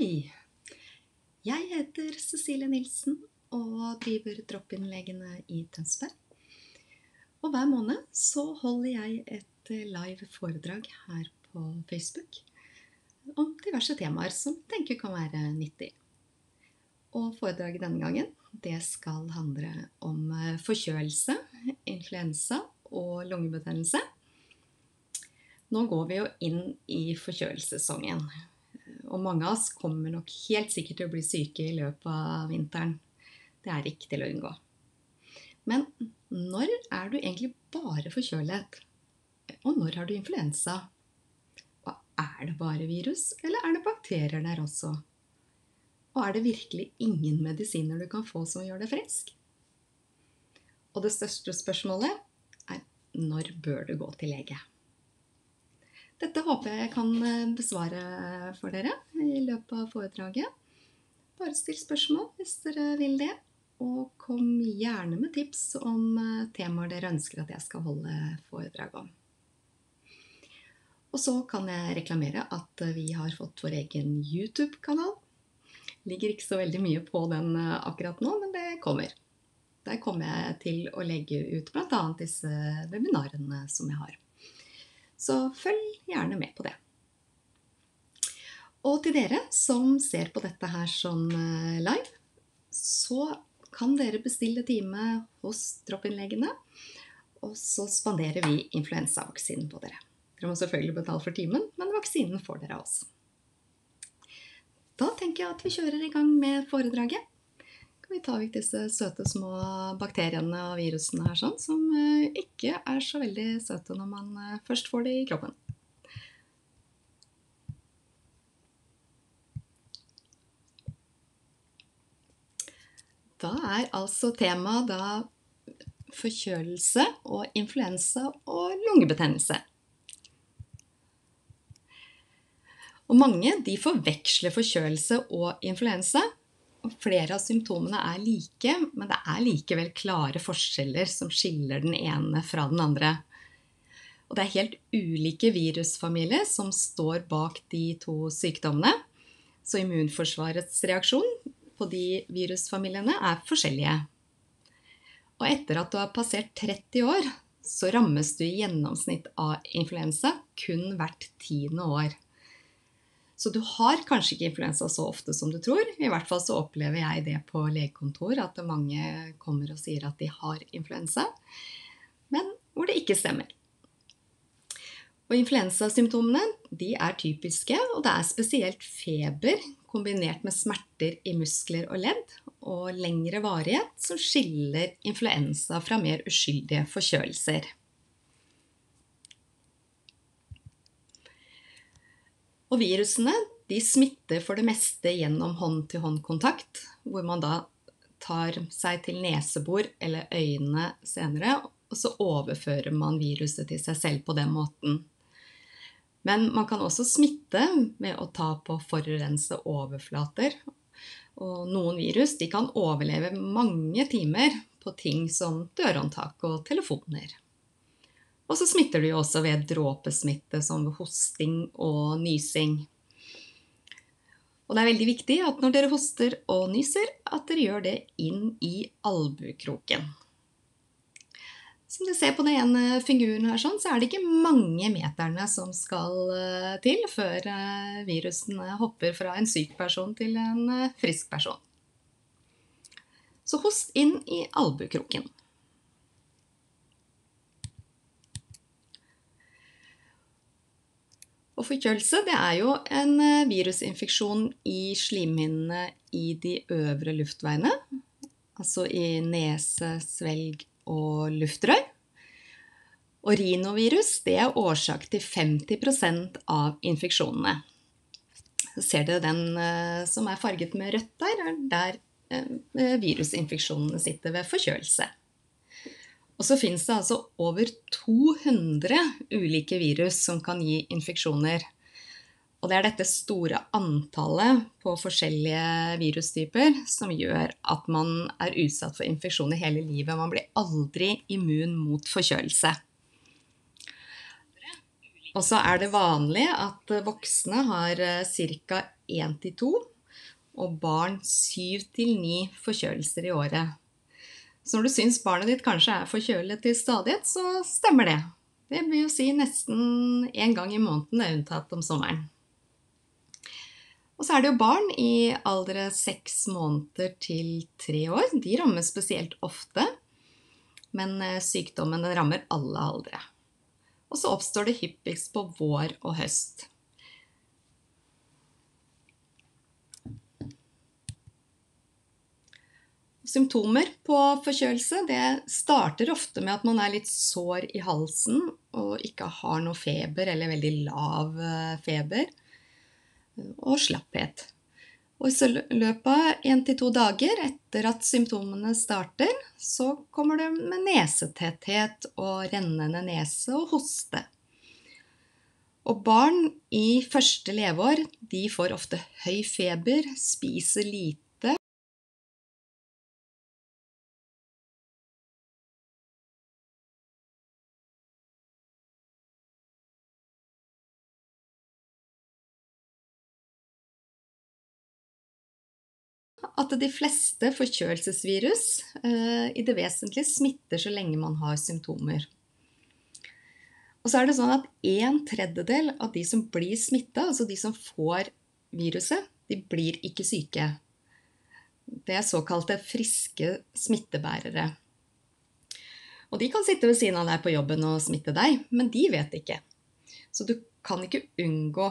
Hei! Jeg heter Cecilie Nilsen og driver Drop-In-legene i Tønsberg. Og hver måned så holder jeg et live foredrag her på Facebook om diverse temaer som jeg tenker kan være nyttig. Og foredraget denne gangen det skal handle om forkjølelse, influensa og lungebetennelse. Nå går vi jo inn i forkjølelsessesongen. Og mange av oss kommer nok helt sikkert til å bli syke i løpet av vinteren. Det er ikke til å unngå. Men når er du egentlig bare forkjølet? Og når har du influensa? Og er det bare virus, eller er det bakterier der også? Og er det virkelig ingen medisiner du kan få som gjør deg frisk? Og det største spørsmålet er når bør du gå til lege? Dette håper jeg jeg kan eh, besvare for dere i løpet av foredraget. Bare still spørsmål hvis dere vil det. Og kom gjerne med tips om eh, temaer dere ønsker at jeg skal holde foredrag om. Og så kan jeg reklamere at vi har fått vår egen YouTube-kanal. Ligger ikke så veldig mye på den eh, akkurat nå, men det kommer. Der kommer jeg til å legge ut bl.a. disse webinarene som jeg har. Så følg gjerne med på det. Og til dere som ser på dette her eh, live, så kan dere bestille time hos Drop-In-legene. Og så spanderer vi influensavaksinen på dere. Dere må selvfølgelig betale for timen, men vaksinen får dere av oss. Da tenker jeg at vi kjører i gang med foredraget vi tar vekk disse søte små bakteriene og virusene her sånn, som eh, ikke er så veldig søte når man eh, først får det i kroppen. Da er altså temaet da forkjølelse og influensa og lungebetennelse. Og mange de forveksler forkjølelse og influensa flere av symptomene er like, men det er likevel klare forskjeller som skiller den ene fra den andre. Og det er helt ulike virusfamilier som står bak de to sykdommene. Så immunforsvarets reaksjon på de virusfamiliene er forskjellige. Og etter at du har passert 30 år, så rammes du i gjennomsnitt av influensa kun hvert tiende år. Så du har kanskje ikke influensa så ofte som du tror. I hvert fall så opplever jeg det på legekontor, at mange kommer og sier at de har influensa, men hvor det ikke stemmer. Og Influensasymptomene de er typiske, og det er spesielt feber kombinert med smerter i muskler og ledd og lengre varighet som skiller influensa fra mer uskyldige forkjølelser. Og virusene de smitter for det meste gjennom hånd-til-hånd-kontakt, hvor man da tar seg til nesebor eller øynene senere, og så overfører man viruset til seg selv på den måten. Men man kan også smitte ved å ta på forurense overflater. Og noen virus kan overleve mange timer på ting som dørhåndtak og telefoner. Og så smitter du jo også ved dråpesmitte som hosting og nysing. Og det er veldig viktig at når dere hoster og nyser, at dere gjør det inn i albuekroken. Som du ser på den ene figuren her, sånn, så er det ikke mange meterne som skal eh, til før eh, virusen hopper fra en syk person til en eh, frisk person. Så host inn i albuekroken. Og forkjølelse det er jo en eh, virusinfeksjon i slimhinnene i de øvre luftveiene. Altså i nese, svelg og luftrør. Og rinovirus det er årsak til 50% av infeksjonene. Ser dere den eh, som er farget med rødt der, er der eh, virusinfeksjonene sitter ved forkjølelse. Og så fins det altså over 200 ulike virus som kan gi infeksjoner. Og det er dette store antallet på forskjellige virustyper som gjør at man er utsatt for infeksjoner hele livet. Man blir aldri immun mot forkjølelse. Og så er det vanlig at voksne har ca. 1-2 og barn syv til ni forkjølelser i året. Så når du syns barnet ditt kanskje er forkjølet til stadighet, så stemmer det. Det vil jo si nesten én gang i måneden, er unntatt om sommeren. Og så er det jo barn i aldre seks måneder til tre år. De rammes spesielt ofte. Men eh, sykdommen rammer alle aldre. Og så oppstår det hyppigst på vår og høst. Symptomer på forkjølelse det starter ofte med at man er litt sår i halsen og ikke har noe feber eller veldig lav eh, feber, og slapphet. Og i løpet av én til to dager etter at symptomene starter, så kommer det med nesetetthet og rennende nese og hoste. Og barn i første leveår de får ofte høy feber, spiser lite at de fleste forkjølelsesvirus eh, i det vesentlige smitter så lenge man har symptomer. Og så er det sånn at en tredjedel av de som blir smitta, altså de som får viruset, de blir ikke syke. Det er såkalte friske smittebærere. Og de kan sitte ved siden av deg på jobben og smitte deg, men de vet ikke. Så du kan ikke unngå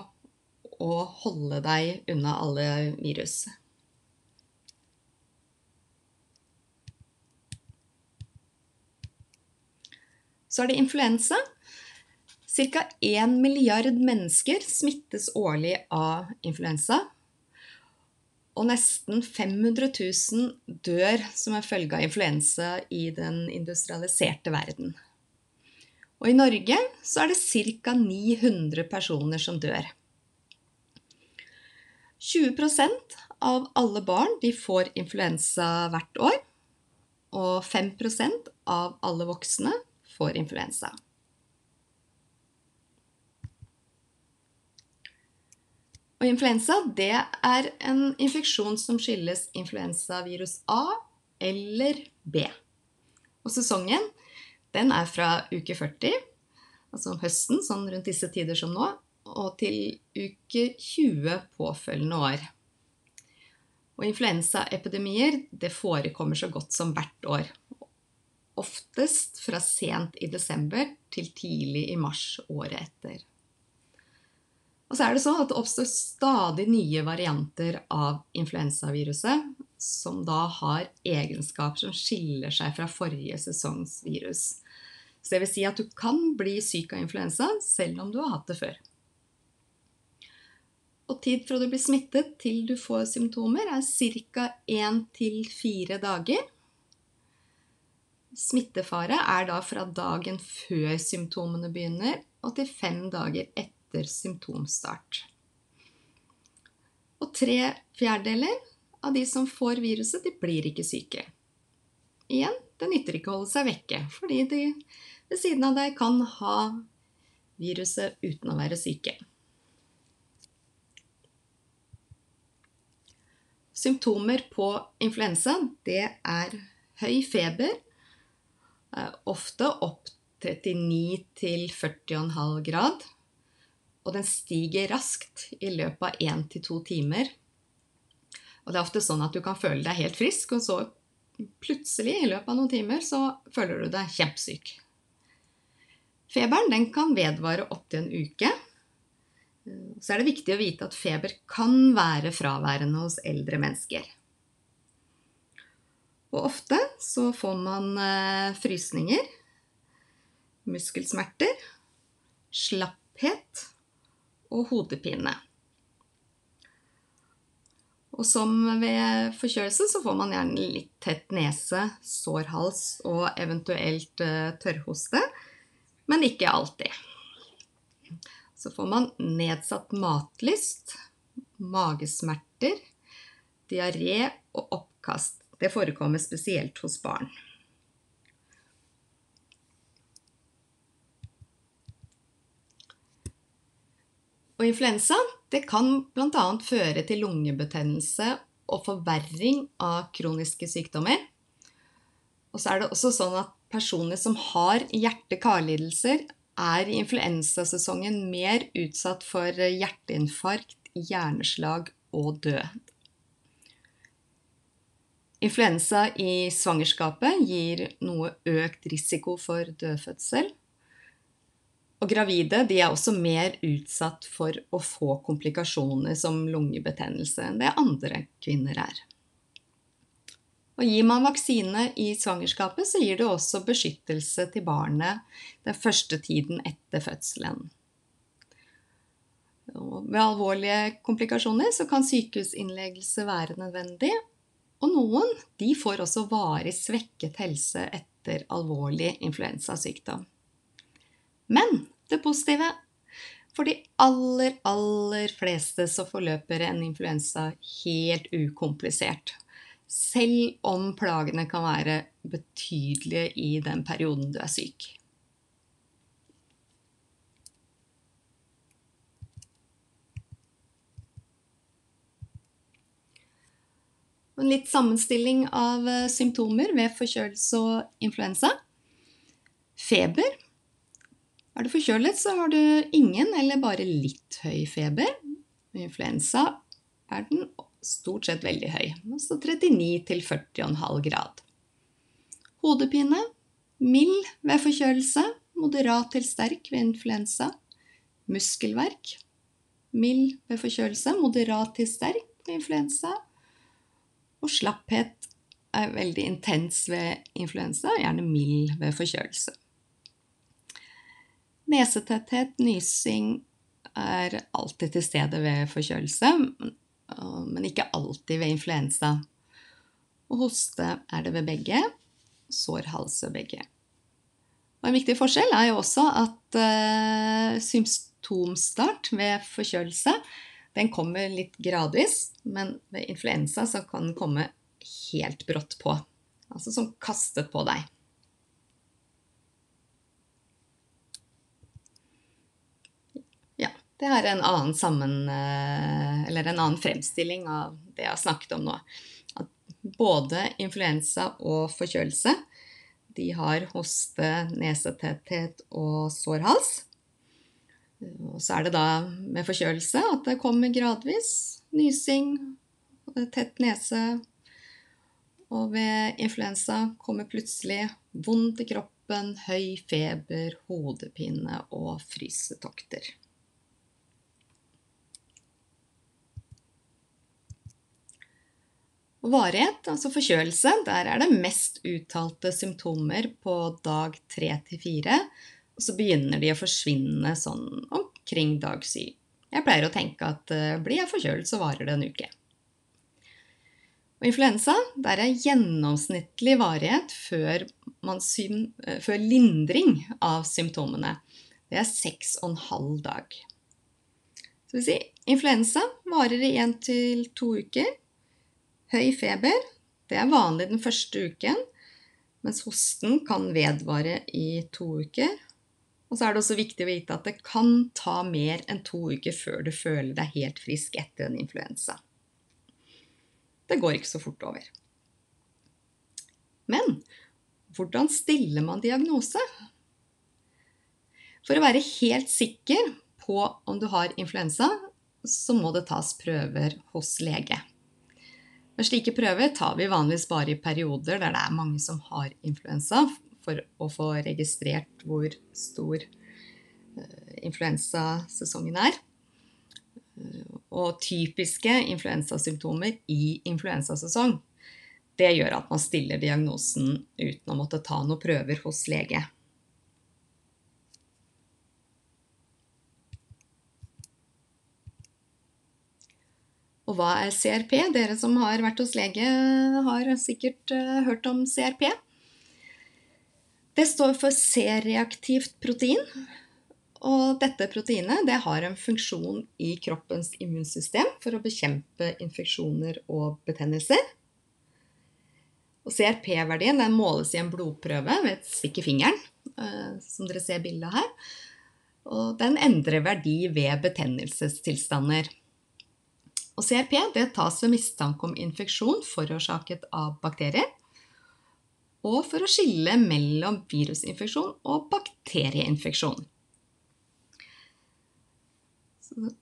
å holde deg unna alle virus. Så er det influensa. Ca. 1 milliard mennesker smittes årlig av influensa. Og nesten 500 000 dør som en følge av influensa i den industrialiserte verden. Og i Norge så er det ca. 900 personer som dør. 20% av alle barn får influensa hvert år. Og 5% av alle voksne får influensa. Og influensa det er en infeksjon som skyldes influensavirus A eller B. Og sesongen den er fra uke 40, altså om høsten, sånn rundt disse tider som nå, og til uke 20 påfølgende år. Og influensaepidemier det forekommer så godt som hvert år oftest fra sent i desember til tidlig i mars året etter. Og så er det sånn at det oppstår stadig nye varianter av influensaviruset, som da har egenskaper som skiller seg fra forrige sesongs virus. Så det vil si at du kan bli syk av influensa selv om du har hatt det før. Og tid fra du blir smittet til du får symptomer, er ca. 1-4 dager. Smittefare er da fra dagen før symptomene begynner, og til fem dager etter symptomstart. Og tre fjerdedeler av de som får viruset, de blir ikke syke. Igjen, det nytter ikke å holde seg vekke, fordi de ved siden av deg kan ha viruset uten å være syke. Symptomer på influensa det er høy feber, ofte opp 39 til 40,5 grad. Og den stiger raskt i løpet av 1-2 timer. Og det er ofte sånn at du kan føle deg helt frisk, og så plutselig, i løpet av noen timer, så føler du deg kjempesyk. Feberen den kan vedvare opptil en uke. Så er det viktig å vite at feber kan være fraværende hos eldre mennesker. Og ofte så får man eh, frysninger, muskelsmerter, slapphet og hodepine. Og som ved forkjølelse så får man gjerne litt tett nese, sår hals og eventuelt uh, tørrhoste, men ikke alltid. Så får man nedsatt matlyst, magesmerter, diaré og oppkast. Det forekommer spesielt hos barn. Og influensa det kan bl.a. føre til lungebetennelse og forverring av kroniske sykdommer. Og så er det også sånn at personer som har hjerte-karlidelser, er i influensasesongen mer utsatt for hjerteinfarkt, hjerneslag og død. Influensa i svangerskapet gir noe økt risiko for dødfødsel. Og gravide er også mer utsatt for å få komplikasjoner som lungebetennelse enn det andre kvinner er. Og Gir man vaksine i svangerskapet, så gir det også beskyttelse til barnet den første tiden etter fødselen. Og ved alvorlige komplikasjoner så kan sykehusinnleggelse være nødvendig. Og noen de får også varig svekket helse etter alvorlig influensasykdom. Men det positive For de aller, aller fleste så forløper en influensa helt ukomplisert. Selv om plagene kan være betydelige i den perioden du er syk. En litt sammenstilling av eh, symptomer ved forkjølelse og influensa. Feber er du forkjølet, så har du ingen eller bare litt høy feber. Influensa er den stort sett veldig høy, altså 39 til 40,5 grad. Hodepine mild ved forkjølelse, moderat til sterk ved influensa. Muskelverk mild ved forkjølelse, moderat til sterk ved influensa. Og slapphet er veldig intens ved influensa, gjerne mild ved forkjølelse. Nesetetthet, nysing er alltid til stede ved forkjølelse, men ikke alltid ved influensa. Og hoste er det ved begge. Sår hals ved begge. Og en viktig forskjell er jo også at uh, symptomstart ved forkjølelse den kommer litt gradvis, men ved influensa så kan den komme helt brått på. Altså som kastet på deg. Det er en annen, sammen, eh, en annen fremstilling av det jeg har snakket om nå. At både influensa og forkjølelse de har hoste, nesetetthet og sår hals. Og så er det da med forkjølelse at det kommer gradvis nysing, tett nese. Og ved influensa kommer plutselig vondt i kroppen, høy feber, hodepine og frysetokter. Varighet, altså forkjølelse, der er det mest uttalte symptomer på dag tre til fire. Og så begynner de å forsvinne sånn omkring dag syv. Jeg pleier å tenke at uh, blir jeg forkjølet, så varer det en uke. Og influensa, der er gjennomsnittlig varighet før, uh, før lindring av symptomene. Det er seks og en halv dag. Så vil si, influensa varer i én til to uker. Høy feber det er vanlig den første uken, mens hosten kan vedvare i to uker. Og så er det også viktig å vite at det kan ta mer enn to uker før du føler deg helt frisk etter en influensa. Det går ikke så fort over. Men hvordan stiller man diagnose? For å være helt sikker på om du har influensa, så må det tas prøver hos lege. Men slike prøver tar vi vanligvis bare i perioder der det er mange som har influensa, for å få registrert hvor stor eh, influensasesongen er. Og typiske influensasymptomer i influensasesong det gjør at man stiller diagnosen uten å måtte ta noen prøver hos lege. Og hva er CRP? Dere som har vært hos lege, har sikkert uh, hørt om CRP. Det står for C-reaktivt protein. Og dette proteinet det har en funksjon i kroppens immunsystem for å bekjempe infeksjoner og betennelser. Og CRP-verdien måles i en blodprøve ved et stikk i fingeren, uh, som dere ser bildet her. Og den endrer verdi ved betennelsestilstander. Og CRP tas ved mistanke om infeksjon forårsaket av bakterier, og for å skille mellom virusinfeksjon og bakterieinfeksjon.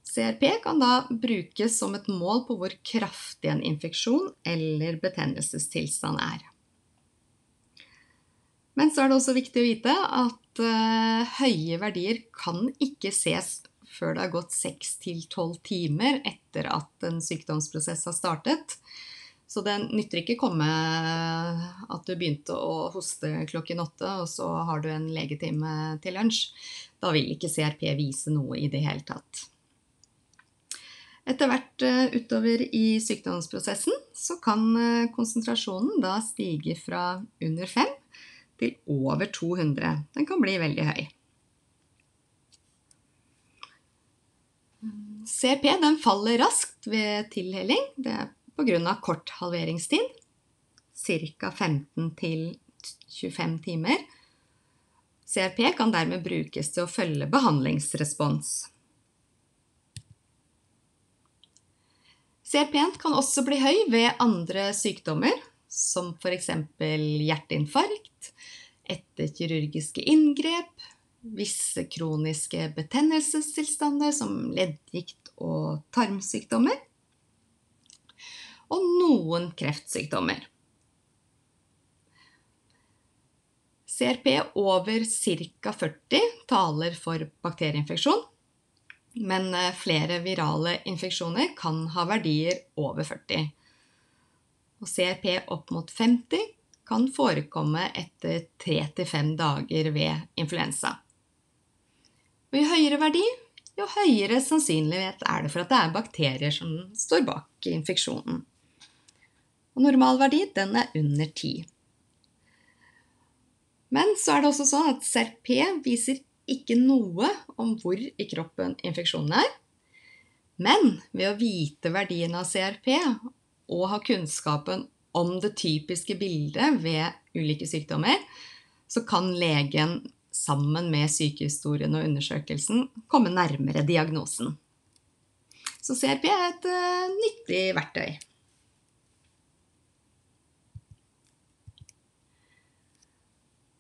CRP kan da brukes som et mål på hvor kraftig en infeksjon eller betennelsestilstand er. Men så er det også viktig å vite at uh, høye verdier kan ikke ses før det har gått 6-12 timer etter at en sykdomsprosess har startet. Så det nytter ikke komme at du begynte å hoste klokken åtte, og så har du en legetime til lunsj. Da vil ikke CRP vise noe i det hele tatt. Etter hvert eh, utover i sykdomsprosessen så kan eh, konsentrasjonen da stige fra under 5 til over 200. Den kan bli veldig høy. CRP faller raskt ved tilhelling. Det er pga. kort halveringstid. Ca. 15 25 timer. CRP kan dermed brukes til å følge behandlingsrespons. CRP-en kan også bli høy ved andre sykdommer, som f.eks. hjerteinfarkt, etter kirurgiske inngrep, visse kroniske betennelsestilstander som leddgikt og tarmsykdommer, og noen kreftsykdommer. CRP over ca. 40 taler for bakterieinfeksjon. Men eh, flere virale infeksjoner kan ha verdier over 40. Og CRP opp mot 50 kan forekomme etter 3-5 dager ved influensa. Og jo høyere verdi, jo høyere sannsynlighet er det for at det er bakterier som står bak infeksjonen. Og normalverdi den er under 10. Men så er det også sånn at CRP viser ikke noe om hvor i kroppen infeksjonen er. Men ved å vite verdien av CRP og ha kunnskapen om det typiske bildet ved ulike sykdommer, så kan legen sammen med sykehistorien og undersøkelsen komme nærmere diagnosen. Så CRP er et uh, nyttig verktøy.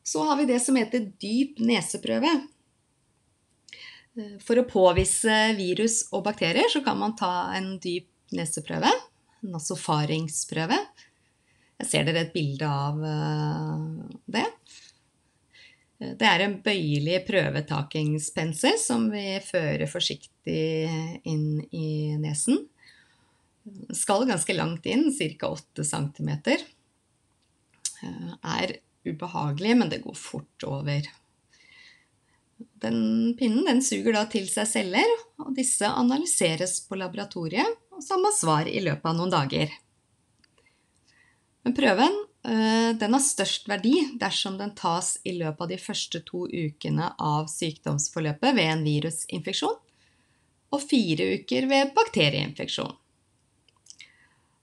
Så har vi det som heter dyp neseprøve. Eh, for å påvise virus og bakterier så kan man ta en dyp neseprøve, en nasofaringsprøve. Jeg ser dere et bilde av eh, det. Eh, det er en bøyelig prøvetakingspensel som vi fører forsiktig inn i nesen. Skal ganske langt inn, ca. 8 cm. Er ubehagelig, men det går fort over. Den pinnen den suger da til seg celler, og disse analyseres på laboratoriet, og samme svar i løpet av noen dager. Men prøven eh, den har størst verdi dersom den tas i løpet av de første to ukene av sykdomsforløpet ved en virusinfeksjon, og fire uker ved bakterieinfeksjon.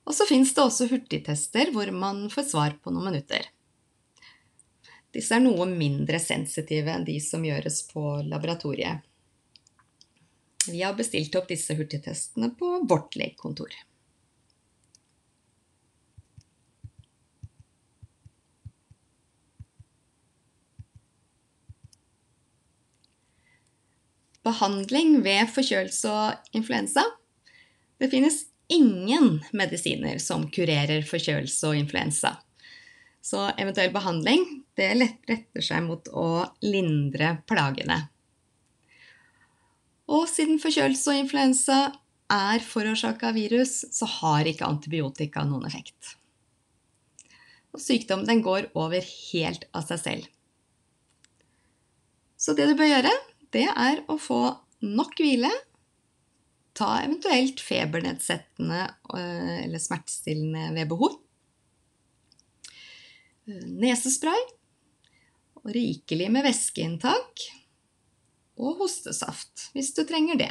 Og så fins det også hurtigtester hvor man får svar på noen minutter. Disse er noe mindre sensitive enn de som gjøres på laboratoriet. Vi har bestilt opp disse hurtigtestene på vårt legekontor. Behandling ved forkjølelse og influensa. Det finnes ingen medisiner som kurerer forkjølelse og influensa. Så eventuell behandling det retter seg mot å lindre plagene. Og siden forkjølelse og influensa er forårsaka av virus, så har ikke antibiotika noen effekt. Og sykdom den går over helt av seg selv. Så det du bør gjøre, det er å få nok hvile. Ta eventuelt febernedsettende øh, eller smertestillende ved behov nesespray, rikelig med væskeinntak og hostesaft hvis du trenger det.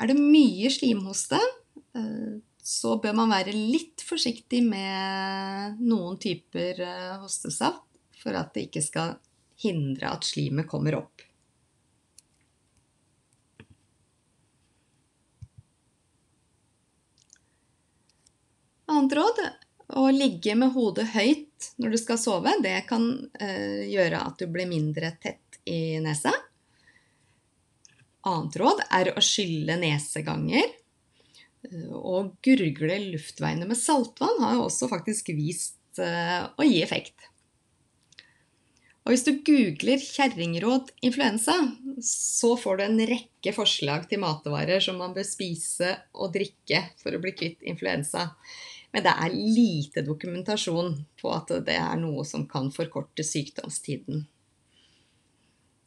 Er det mye slimhoste, eh, så bør man være litt forsiktig med noen typer eh, hostesaft for at det ikke skal hindre at slimet kommer opp. annet råd å ligge med hodet høyt når du skal sove. Det kan eh, gjøre at du blir mindre tett i nesa. Annet råd er å skylle neseganger. Eh, og gurgle luftveiene med saltvann har jo også faktisk vist eh, å gi effekt. Og hvis du googler 'kjerringråd influensa', så får du en rekke forslag til matvarer som man bør spise og drikke for å bli kvitt influensa. Men det er lite dokumentasjon på at det er noe som kan forkorte sykdomstiden.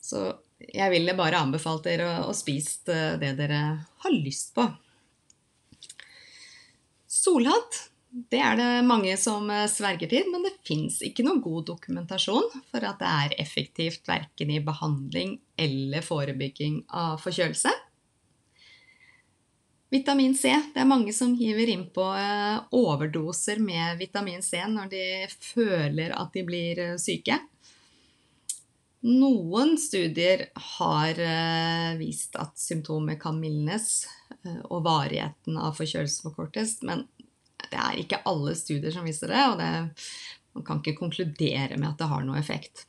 Så jeg ville bare anbefalt dere å spise det dere har lyst på. Solhatt det er det mange som eh, sverger til, men det fins ikke noen god dokumentasjon for at det er effektivt verken i behandling eller forebygging av forkjølelse. Vitamin C. Det er mange som hiver innpå eh, overdoser med vitamin C når de føler at de blir eh, syke. Noen studier har vist at symptomer kan mildnes og varigheten av forkjølelse forkortes, men det er ikke alle studier som viser det, og det, man kan ikke konkludere med at det har noe effekt.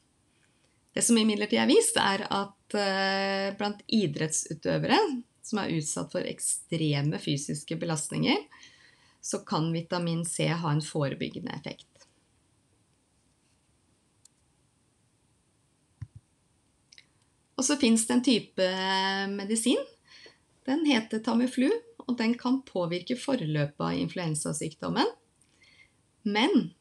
Det som imidlertid er vist, er at blant idrettsutøvere som er utsatt for ekstreme fysiske belastninger, så kan vitamin C ha en forebyggende effekt. Og så fins det en type medisin. Den heter Tamiflu, og den kan påvirke forløpet av influensasykdommen. Men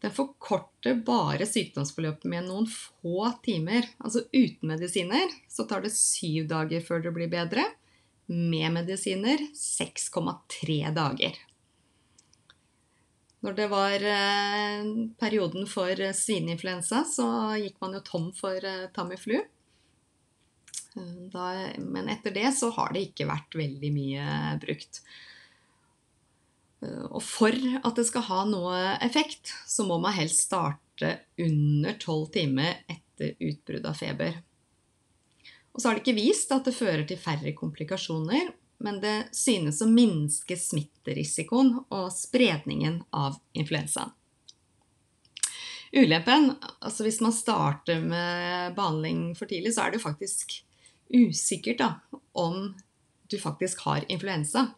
den forkorter bare sykdomsforløpet med noen få timer. Altså uten medisiner så tar det syv dager før det blir bedre. Med medisiner 6,3 dager. Når det var eh, perioden for svineinfluensa, så gikk man jo tom for eh, Tamiflu. Da, men etter det så har det ikke vært veldig mye brukt. Og for at det skal ha noe effekt, så må man helst starte under tolv timer etter utbrudd av feber. Og så har det ikke vist at det fører til færre komplikasjoner, men det synes å minske smitterisikoen og spredningen av influensaen. Ulempen, altså hvis man starter med behandling for tidlig, så er det faktisk usikkert da, om du faktisk har influensa.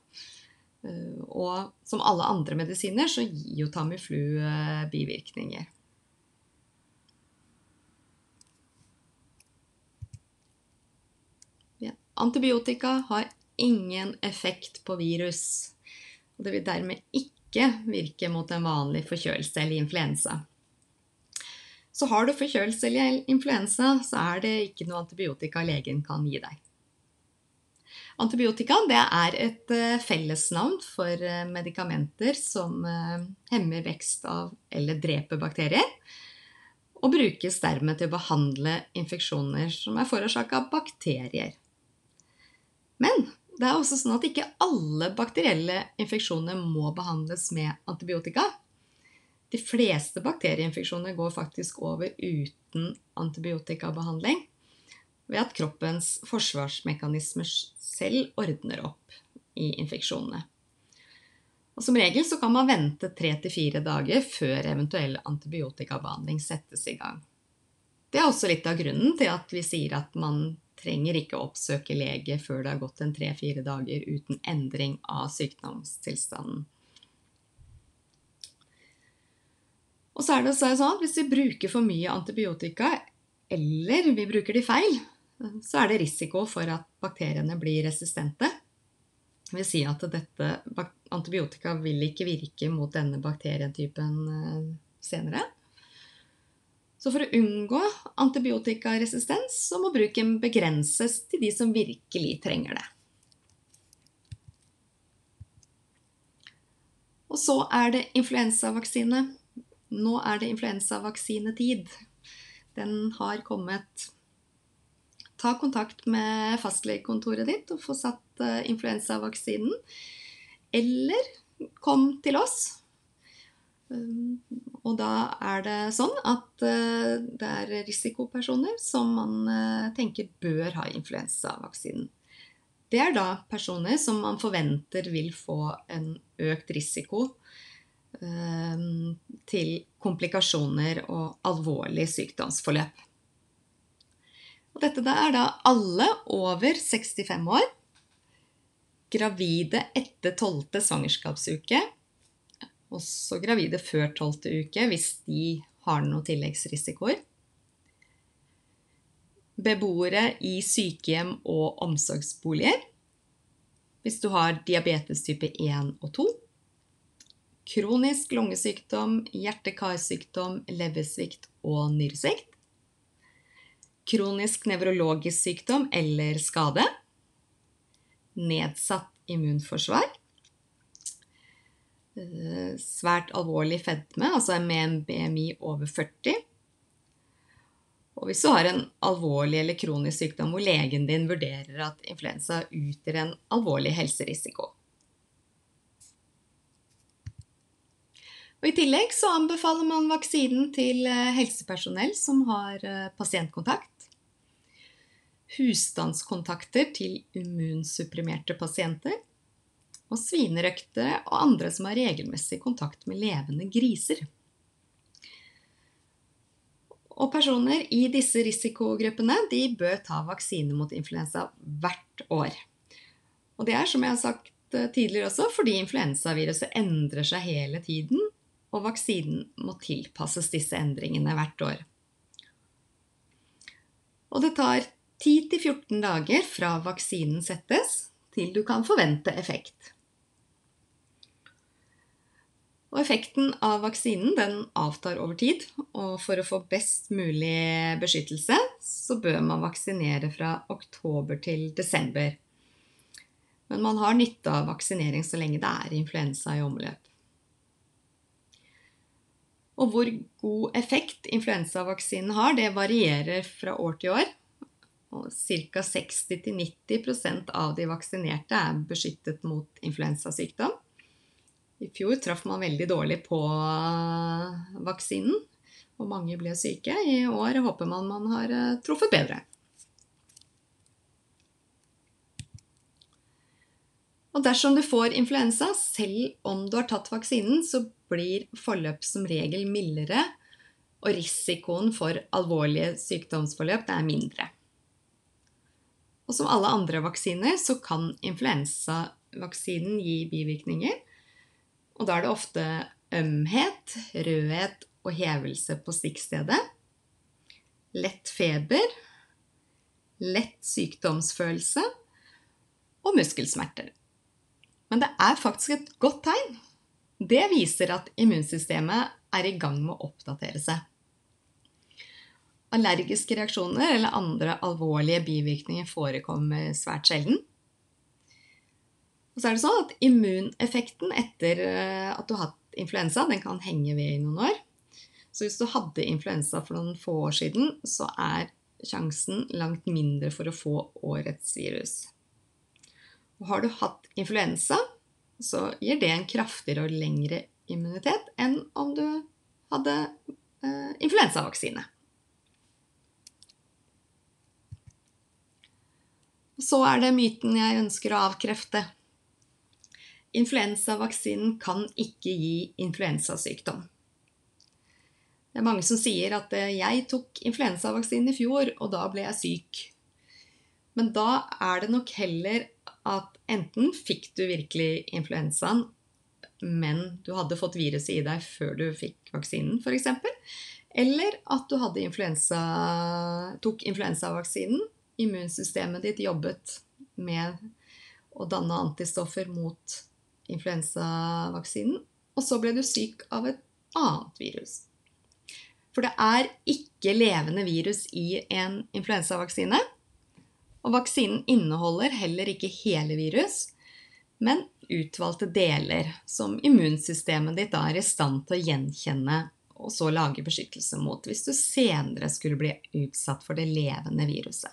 Eh, og som alle andre medisiner så gir jo Tamiflu eh, bivirkninger. Antibiotika har ingen effekt på virus. Og det vil dermed ikke virke mot en vanlig forkjølelse eller influensa. Så har du forkjølelse eller influensa, så er det ikke noe antibiotika legen kan gi deg. Antibiotika er et eh, fellesnavn for eh, medikamenter som eh, hemmer vekst av eller dreper bakterier, og brukes dermed til å behandle infeksjoner som er forårsaka av bakterier. Men det er også sånn at ikke alle bakterielle infeksjoner må behandles med antibiotika. De fleste bakterieinfeksjoner går faktisk over uten antibiotikabehandling ved at kroppens forsvarsmekanismer selv ordner opp i infeksjonene. Og som regel så kan man vente tre til fire dager før eventuell antibiotikabehandling settes i gang. Det er også litt av grunnen til at vi sier at man trenger ikke oppsøke lege før det har gått en tre-fire dager uten endring av sykdomstilstanden. Og så er det sånn at hvis vi bruker for mye antibiotika, eller vi bruker de feil, så er det risiko for at bakteriene blir resistente. Det vil si at dette antibiotika vil ikke virke mot denne bakterietypen eh, senere. Så for å unngå antibiotikaresistens, så må bruken begrenses til de som virkelig trenger det. Og så er det influensavaksine. Nå er det influensavaksinetid. Den har kommet. Ta kontakt med fastlegekontoret ditt og få satt uh, influensavaksinen. Eller kom til oss. Og da er det sånn at uh, det er risikopersoner som man uh, tenker bør ha influensavaksinen. Det er da personer som man forventer vil få en økt risiko eh, til komplikasjoner og alvorlig sykdomsforløp. Og dette er da alle over 65 år, gravide etter 12. svangerskapsuke, også gravide før 12. uke hvis de har noen tilleggsrisikoer. Beboere i sykehjem og omsorgsboliger. Hvis du har diabetes type 1 og 2. Kronisk lungesykdom, hjerte-karsykdom, leversvikt og nyresvikt. Kronisk nevrologisk sykdom eller skade. Nedsatt immunforsvar. Eh, svært alvorlig fedme, altså med en BMI over 40. Og hvis du har en alvorlig eller kronisk sykdom hvor legen din vurderer at influensa utgjør en alvorlig helserisiko. Og I tillegg så anbefaler man vaksinen til eh, helsepersonell som har eh, pasientkontakt. Husstandskontakter til immunsupprimerte pasienter og svinerøktere og andre som har regelmessig kontakt med levende griser. Og personer i disse risikogruppene de bør ta vaksine mot influensa hvert år. Og det er, som jeg har sagt eh, tidligere også, fordi influensaviruset endrer seg hele tiden, og vaksinen må tilpasses disse endringene hvert år. Og det tar 10-14 dager fra vaksinen settes, til du kan forvente effekt. Og effekten av vaksinen den avtar over tid, og for å få best mulig beskyttelse, så bør man vaksinere fra oktober til desember. Men man har nytte av vaksinering så lenge det er influensa i omløp. Og hvor god effekt influensavaksinen har, det varierer fra år til år. Og ca. 60-90% av de vaksinerte er beskyttet mot influensasykdom. I fjor traff man veldig dårlig på vaksinen, og mange ble syke. I år håper man man har eh, truffet bedre. Og dersom du får influensa, selv om du har tatt vaksinen, så blir forløp som regel mildere, og risikoen for alvorlige sykdomsforløp er mindre. Og som alle andre vaksiner så kan influensavaksinen gi bivirkninger, og da er det ofte ømhet, rødhet og hevelse på stikkstedet. Lett feber, lett sykdomsfølelse og muskelsmerter. Men det er faktisk et godt tegn. Det viser at immunsystemet er i gang med å oppdatere seg. Allergiske reaksjoner eller andre alvorlige bivirkninger forekommer svært sjelden. Og så er det sånn at immuneffekten etter eh, at du har hatt influensa, den kan henge ved i noen år. Så hvis du hadde influensa for noen få år siden, så er sjansen langt mindre for å få årets virus. Og har du hatt influensa, så gir det en kraftigere og lengre immunitet enn om du hadde eh, influensavaksine. Så er det myten jeg ønsker å avkrefte. Influensavaksinen kan ikke gi influensasykdom. Det er mange som sier at eh, 'jeg tok influensavaksinen i fjor, og da ble jeg syk'. Men da er det nok heller at enten fikk du virkelig influensaen, men du hadde fått viruset i deg før du fikk vaksinen, f.eks. Eller at du influensa, tok influensavaksinen. Immunsystemet ditt jobbet med å danne antistoffer mot influensavaksinen, og så ble du syk av et annet virus. For det er ikke levende virus i en influensavaksine. Og vaksinen inneholder heller ikke hele virus, men utvalgte deler som immunsystemet ditt er i stand til å gjenkjenne og så lage beskyttelse mot hvis du senere skulle bli utsatt for det levende viruset.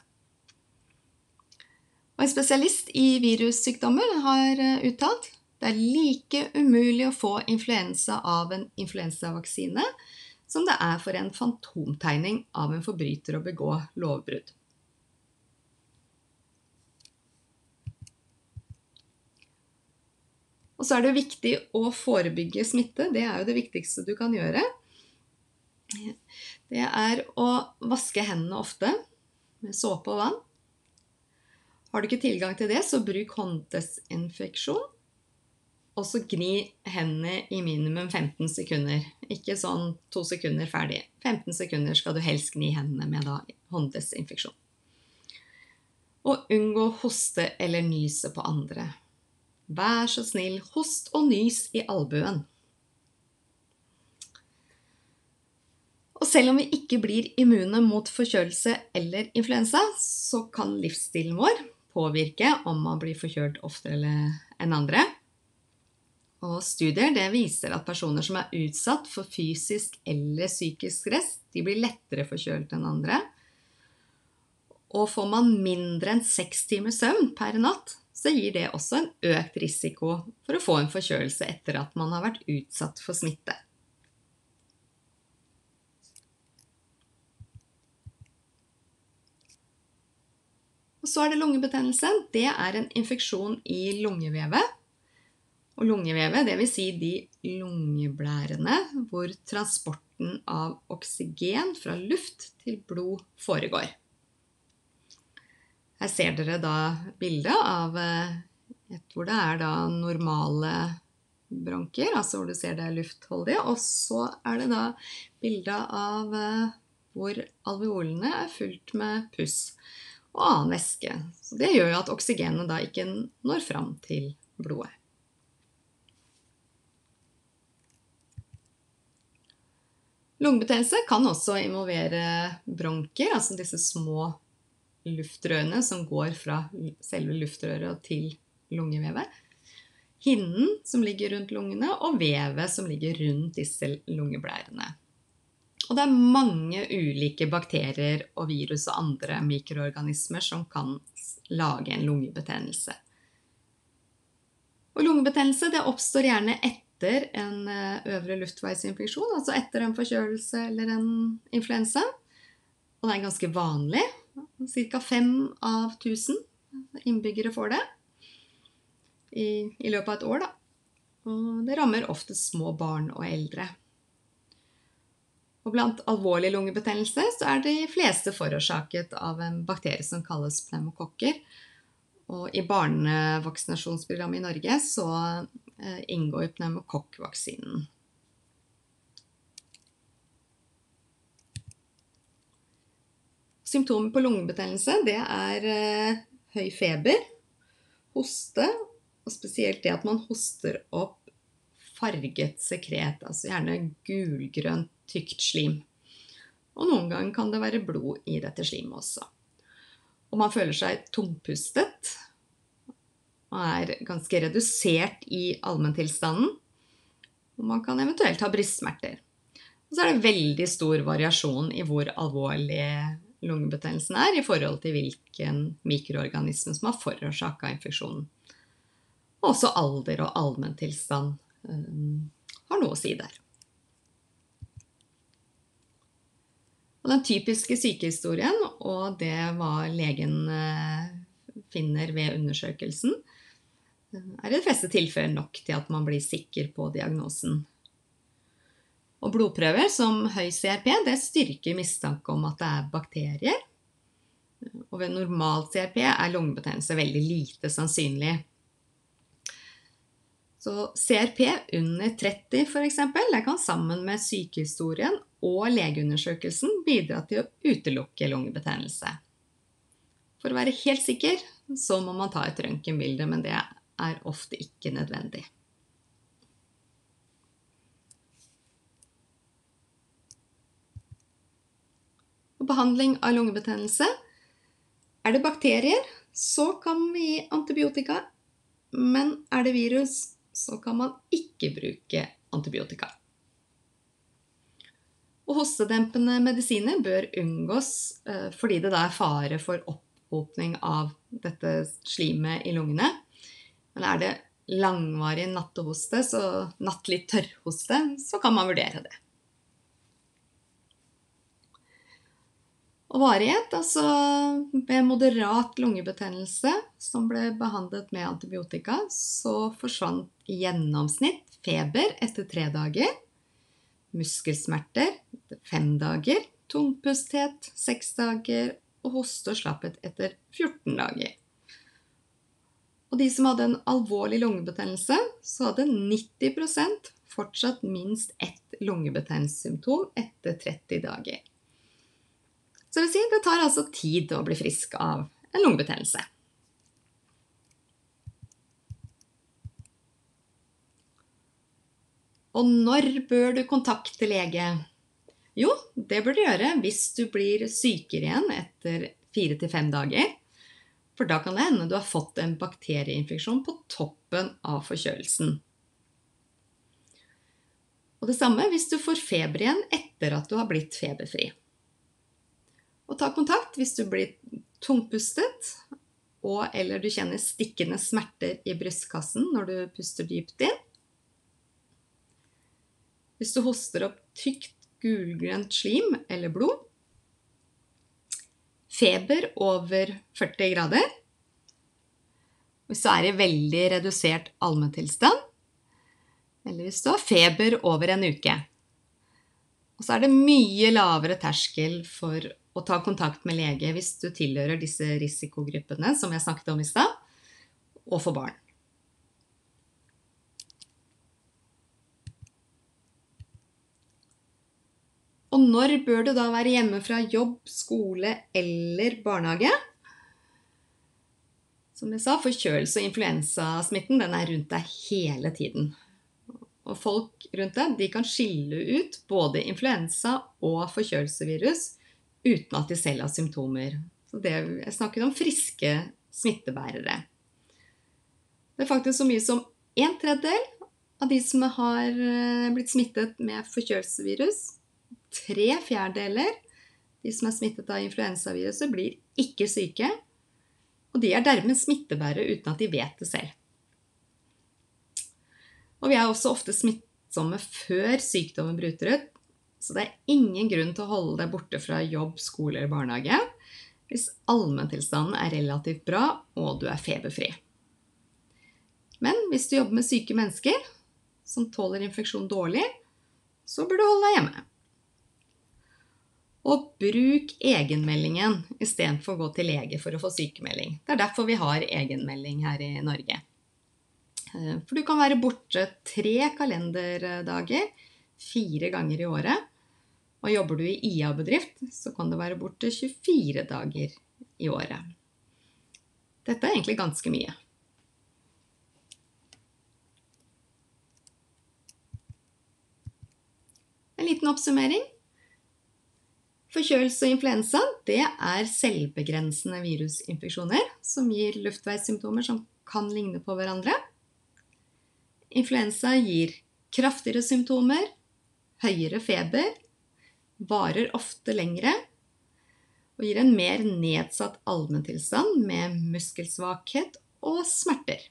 Og En spesialist i virussykdommer har uttalt det er like umulig å få influensa av en influensavaksine som det er for en fantomtegning av en forbryter å begå lovbrudd. Og så er det viktig å forebygge smitte. Det er jo det viktigste du kan gjøre. Det er å vaske hendene ofte med såpe og vann. Har du ikke tilgang til det, så bruk hånddesinfeksjon. Og så gni hendene i minimum 15 sekunder. Ikke sånn to sekunder ferdig. 15 sekunder skal du helst gni hendene med da hånddesinfeksjon. Og unngå hoste eller nyse på andre. Vær så snill, host og nys i albuen. Og selv om vi ikke blir immune mot forkjølelse eller influensa, så kan livsstilen vår påvirke om man blir forkjølt oftere enn andre. Og studier viser at personer som er utsatt for fysisk eller psykisk stress, de blir lettere forkjølt enn andre. Og får man mindre enn seks timers søvn per natt, så gir det også en økt risiko for å få en forkjølelse etter at man har vært utsatt for smitte. Og så er det lungebetennelse. Det er en infeksjon i lungevevet. Og lungevevet, dvs. Si de lungeblærene hvor transporten av oksygen fra luft til blod foregår. Her ser dere da bildet av eh, et hvor det er da normale bronker, altså hvor du ser det er luftholdig. Og så er det da bilde av eh, hvor alveolene er fullt med puss og annen væske. Så det gjør jo at oksygenet da ikke når fram til blodet. Lungebetennelse kan også involvere bronker, altså disse små luftrørene som går fra selve luftrøret til lungevevet. Hinnen som ligger rundt lungene, og vevet som ligger rundt disse lungeblærene. Og det er mange ulike bakterier og virus og andre mikroorganismer som kan lage en lungebetennelse. Og lungebetennelse oppstår gjerne etter en eh, øvre luftveisinfeksjon, altså etter en forkjølelse eller en influensa. Og det er ganske vanlig. Ca. 5 av 1000 innbyggere får det i, i, løpet av et år. Da. Og det rammer ofte små barn og eldre. Og blant alvorlig lungebetennelse så er de fleste forårsaket av en bakterie som kalles pneumokokker. Og i barnevaksinasjonsprogrammet i Norge så eh, i pneumokokkvaksinen. Symptomer på lungebetennelse det er eh, høy feber, hoste, og spesielt det at man hoster opp farget sekret, altså gjerne gulgrønt, tykt slim. Og noen ganger kan det være blod i dette slimet også. Og man føler seg tungpustet. Man er ganske redusert i allmenntilstanden. Og man kan eventuelt ha brystsmerter. Og så er det veldig stor variasjon i hvor alvorlig lungebetennelsen er, i forhold til hvilken mikroorganisme som har forårsaka infeksjonen. Også alder og allmenntilstand um, har noe å si der. Og den typiske sykehistorien, og det hva legen uh, finner ved undersøkelsen, er i de fleste tilfeller nok til at man blir sikker på diagnosen. Og blodprøver som høy CRP det styrker mistanke om at det er bakterier. Og ved normal CRP er lungebetennelse veldig lite sannsynlig. Så CRP under 30 f.eks. det kan sammen med sykehistorien og legeundersøkelsen bidra til å utelukke lungebetennelse. For å være helt sikker så må man ta et røntgenbilde, men det er ofte ikke nødvendig. behandling av lungebetennelse. Er det bakterier, så kan vi gi antibiotika. Men er det virus, så kan man ikke bruke antibiotika. Og hostedempende medisiner bør unngås eh, fordi det da er fare for opphopning av dette slimet i lungene. Men er det langvarig nattehoste, så nattlig tørrhoste, så kan man vurdere det. Og varighet, altså ved moderat lungebetennelse som ble behandlet med antibiotika, så forsvant i gjennomsnitt feber etter tre dager, muskelsmerter etter fem dager, tungpusthet seks dager og hoste og slapphet etter 14 dager. Og de som hadde en alvorlig lungebetennelse, så hadde 90% fortsatt minst ett lungebetennelsessymptom etter 30 dager. Så det vil si, det tar altså tid å bli frisk av en lungebetennelse. Og når bør du kontakte lege? Jo, det bør du gjøre hvis du blir sykere igjen etter fire til fem dager. For da kan det hende du har fått en bakterieinfeksjon på toppen av forkjølelsen. Og det samme hvis du får feber igjen etter at du har blitt feberfri. Og ta kontakt hvis du blir tungpustet og eller du kjenner stikkende smerter i brystkassen når du puster dypt inn. Hvis du hoster opp tykt gulgrønt slim eller blod. Feber over 40 grader. Hvis du er i veldig redusert allmenntilstand. Eller hvis du har feber over en uke. Og så er det mye lavere terskel for å ta kontakt med lege hvis du tilhører disse risikogruppene som jeg snakket om i stad, og for barn. Og når bør du da være hjemme fra jobb, skole eller barnehage? Som jeg sa, forkjølelse- og influensasmitten den er rundt deg hele tiden. Og folk rundt deg de kan skille ut både influensa og forkjølelsevirus uten at de selv har symptomer. Så det, jeg snakket om friske smittebærere. Det er faktisk så mye som en tredjedel av de som har eh, blitt smittet med forkjølelsesvirus. Tre fjerdedeler de som er smittet av influensaviruset, blir ikke syke. Og de er dermed smittebærere uten at de vet det selv. Og vi er også ofte smittsomme før sykdommen bryter ut, så det er ingen grunn til å holde deg borte fra jobb, skole eller barnehage hvis allmenntilstanden er relativt bra og du er feberfri. Men hvis du jobber med syke mennesker som tåler infeksjon dårlig, så bør du holde deg hjemme. Og bruk egenmeldingen istedenfor å gå til lege for å få sykemelding. Det er derfor vi har egenmelding her i Norge. Eh, for du kan være borte tre kalenderdager fire ganger i året. Og jobber du i IA-bedrift, så kan du være borte 24 dager i året. Dette er egentlig ganske mye. En liten oppsummering. Forkjølelse og influensa det er selvbegrensende virusinfeksjoner som gir luftveissymptomer som kan ligne på hverandre. Influensa gir kraftigere symptomer, høyere feber, varer ofte lengre og gir en mer nedsatt allmenntilstand med muskelsvakhet og smerter.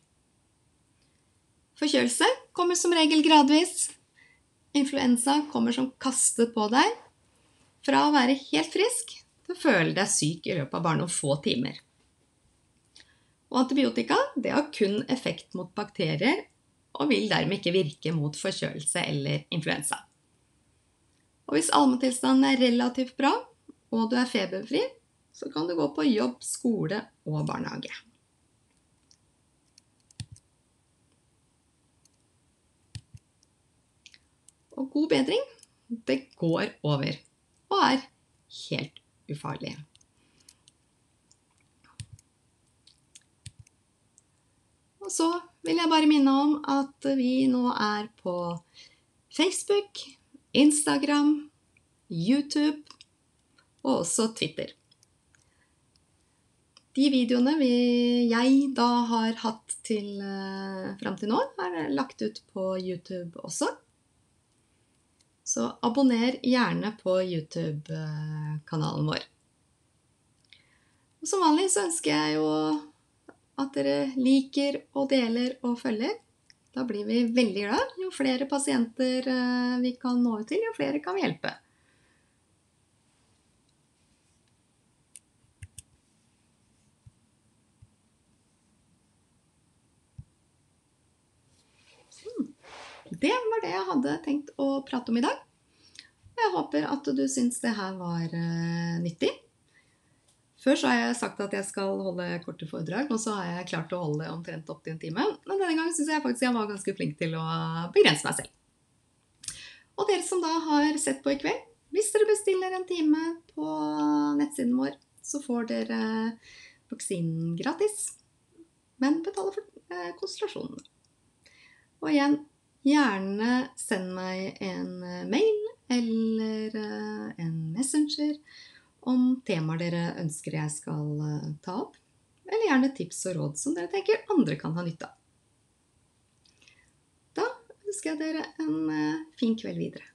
Forkjølelse kommer som regel gradvis. Influensa kommer som kastet på deg. Fra å være helt frisk til å føle deg syk i løpet av bare noen få timer. Og antibiotika det har kun effekt mot bakterier og vil dermed ikke virke mot forkjølelse eller influensa. Og hvis allmenntilstanden er relativt bra, og du er feberfri, så kan du gå på jobb, skole og barnehage. Og god bedring, det går over og er helt ufarlige. Og så vil jeg bare minne om at vi nå er på Facebook, Instagram, YouTube og også Twitter. De videoene vi, jeg da har hatt til uh, fram til nå, er lagt ut på YouTube også. Så abonner gjerne på YouTube-kanalen vår. Og som vanlig så ønsker jeg jo at dere liker og deler og følger. Da blir vi veldig glad. Jo flere pasienter eh, vi kan nå ut til, jo flere kan vi hjelpe. Det var det jeg hadde tenkt å prate om i dag. Jeg håper at du syns det her var uh, nyttig. Før så har jeg sagt at jeg skal holde korte foredrag, og så har jeg klart å holde omtrent opp til en time. Men denne gangen syns jeg faktisk jeg var ganske flink til å begrense meg selv. Og dere som da har sett på i kveld, hvis dere bestiller en time på nettsiden vår, så får dere vaksinen gratis. Men betaler for eh, konsultasjonene. Og igjen, gjerne send meg en eh, mail eller eh, en messenger om temaer dere ønsker jeg skal eh, ta opp. Eller gjerne tips og råd som dere tenker andre kan ha nytte av. Da ønsker jeg dere en fin kveld videre.